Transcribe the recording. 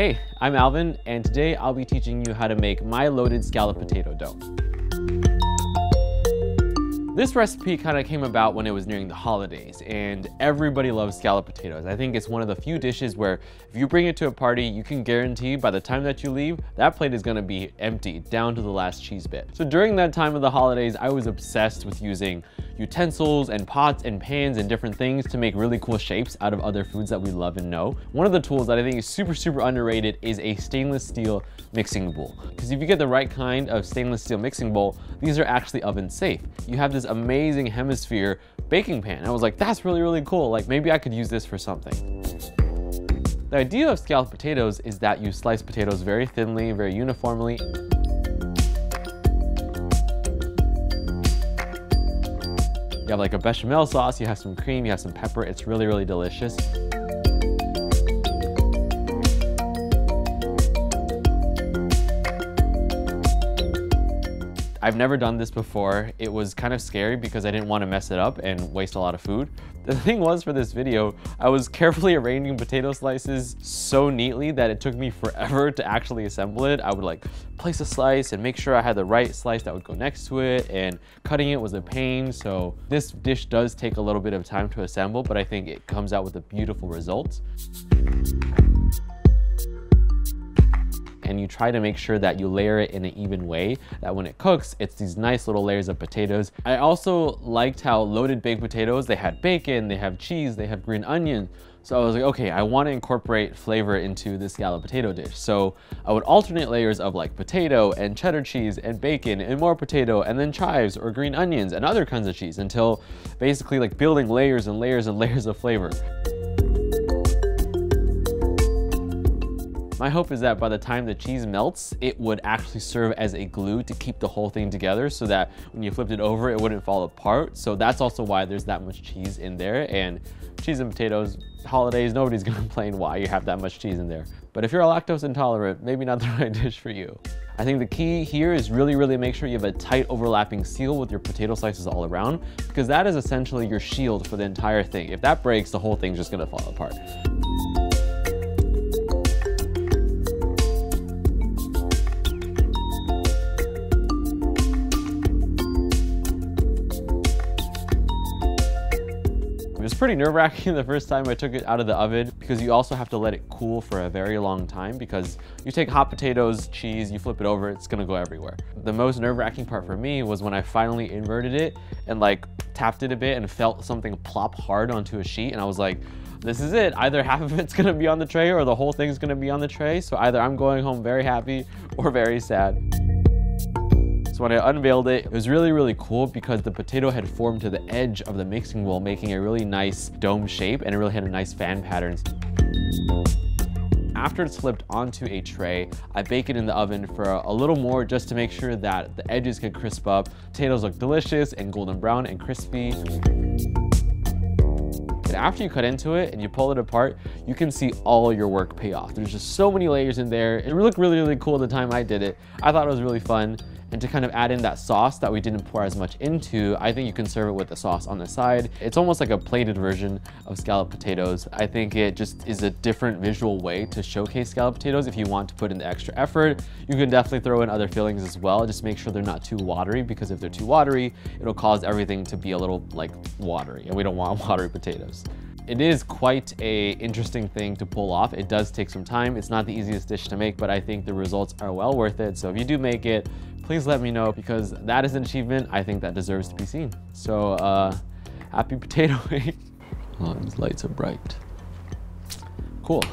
hey, I'm Alvin, and today I'll be teaching you how to make my loaded scallop potato dome. This recipe kind of came about when it was nearing the holidays and everybody loves scallop potatoes. I think it's one of the few dishes where if you bring it to a party, you can guarantee by the time that you leave, that plate is gonna be empty down to the last cheese bit. So during that time of the holidays, I was obsessed with using utensils and pots and pans and different things to make really cool shapes out of other foods that we love and know. One of the tools that I think is super, super underrated is a stainless steel mixing bowl. Because if you get the right kind of stainless steel mixing bowl, these are actually oven safe. You have this amazing hemisphere baking pan. I was like, that's really, really cool. Like maybe I could use this for something. The idea of scalloped potatoes is that you slice potatoes very thinly, very uniformly, You have like a bechamel sauce, you have some cream, you have some pepper. It's really, really delicious. I've never done this before. It was kind of scary because I didn't want to mess it up and waste a lot of food. The thing was for this video, I was carefully arranging potato slices so neatly that it took me forever to actually assemble it. I would like place a slice and make sure I had the right slice that would go next to it and cutting it was a pain. So this dish does take a little bit of time to assemble, but I think it comes out with a beautiful result and you try to make sure that you layer it in an even way that when it cooks, it's these nice little layers of potatoes. I also liked how loaded baked potatoes, they had bacon, they have cheese, they have green onion. So I was like, okay, I want to incorporate flavor into this scalloped potato dish. So I would alternate layers of like potato and cheddar cheese and bacon and more potato and then chives or green onions and other kinds of cheese until basically like building layers and layers and layers of flavor. My hope is that by the time the cheese melts, it would actually serve as a glue to keep the whole thing together so that when you flipped it over, it wouldn't fall apart. So that's also why there's that much cheese in there. And cheese and potatoes, holidays, nobody's gonna complain why you have that much cheese in there. But if you're a lactose intolerant, maybe not the right dish for you. I think the key here is really, really make sure you have a tight overlapping seal with your potato slices all around, because that is essentially your shield for the entire thing. If that breaks, the whole thing's just gonna fall apart. Pretty nerve wracking the first time I took it out of the oven because you also have to let it cool for a very long time because you take hot potatoes, cheese, you flip it over, it's gonna go everywhere. The most nerve wracking part for me was when I finally inverted it and like tapped it a bit and felt something plop hard onto a sheet and I was like, this is it. Either half of it's gonna be on the tray or the whole thing's gonna be on the tray. So either I'm going home very happy or very sad. So when I unveiled it, it was really, really cool because the potato had formed to the edge of the mixing bowl, making a really nice dome shape and it really had a nice fan pattern. After it's flipped onto a tray, I bake it in the oven for a little more just to make sure that the edges can crisp up. Potatoes look delicious and golden brown and crispy. And after you cut into it and you pull it apart, you can see all your work pay off. There's just so many layers in there. It looked really, really cool the time I did it. I thought it was really fun. And to kind of add in that sauce that we didn't pour as much into, I think you can serve it with the sauce on the side. It's almost like a plated version of scalloped potatoes. I think it just is a different visual way to showcase scalloped potatoes. If you want to put in the extra effort, you can definitely throw in other fillings as well. Just make sure they're not too watery because if they're too watery, it'll cause everything to be a little like watery and we don't want watery potatoes. It is quite a interesting thing to pull off. It does take some time. It's not the easiest dish to make, but I think the results are well worth it. So if you do make it, please let me know because that is an achievement I think that deserves to be seen. So uh, happy potato week. Oh, these lights are bright. Cool.